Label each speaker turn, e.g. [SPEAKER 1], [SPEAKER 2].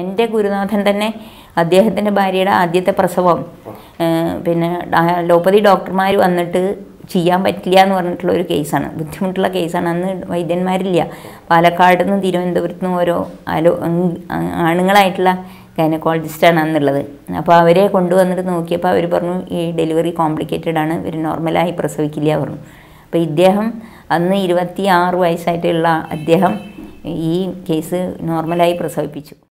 [SPEAKER 1] എന്റെ ഗുരുനാഥൻ തന്നെ അദ്ദേഹത്തിന്റെ ഭാര്യയുടെ ആദ്യത്തെ പ്രസവം. പിന്നെ അലോപ്പതി ഡോക്ടർമാർ വന്നിട്ട് ചെയ്യാൻ പറ്റില്ല എന്ന് പറഞ്ഞിട്ടുള്ള ഒരു കേസാണ്. ബുദ്ധിമുട്ടുള്ള കേസാണ്. അന്ന് വൈദ്യന്മാരില്ല. പാലക്കാട് നിന്നും തിരുവനന്തപുരത്ത് നിന്നും ഓരോ അലോ ആണുങ്ങളായിട്ടുള്ള ഗൈനക്കോളജിസ്റ്റാണ് അന്നുള്ളത്. അപ്പോൾ അവരെ കൊണ്ടുവന്നിട്ട് നോക്കിയപ്പോൾ അവർ പറഞ്ഞു ഈ ഡെലിവറി കോംപ്ലിക്കേറ്റഡ് ആണ്. ഇവർ നോർമലായി പ്രസവിക്കില്ല പറഞ്ഞു. അപ്പോൾ ഇദ്ദേഹം അന്ന് ഇരുപത്തി ആറ് വയസ്സായിട്ടുള്ള അദ്ദേഹം ഈ കേസ് നോർമലായി പ്രസവിപ്പിച്ചു.